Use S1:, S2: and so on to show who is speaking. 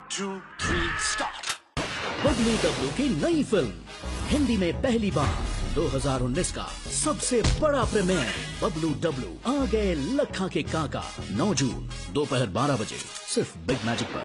S1: Two three start.
S2: Bablu Dablu की नई film Hindi में पहली बार 2019 का सबसे बड़ा प्रीमियर बबलू डब्लू आ गए लखा के काका 9 जून, दोपहर 12 बजे, सिर्फ़ बिग मैजिक पर